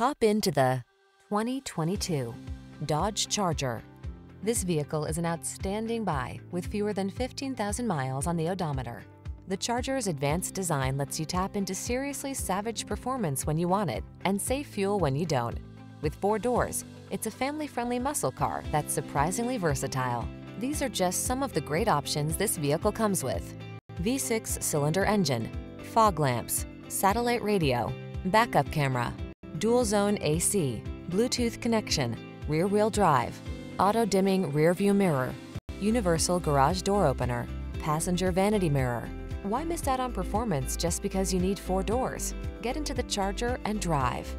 Hop into the 2022 Dodge Charger. This vehicle is an outstanding buy with fewer than 15,000 miles on the odometer. The Charger's advanced design lets you tap into seriously savage performance when you want it and save fuel when you don't. With four doors, it's a family-friendly muscle car that's surprisingly versatile. These are just some of the great options this vehicle comes with. V6 cylinder engine, fog lamps, satellite radio, backup camera, dual zone AC, Bluetooth connection, rear wheel drive, auto dimming rear view mirror, universal garage door opener, passenger vanity mirror. Why miss out on performance just because you need four doors? Get into the Charger and drive.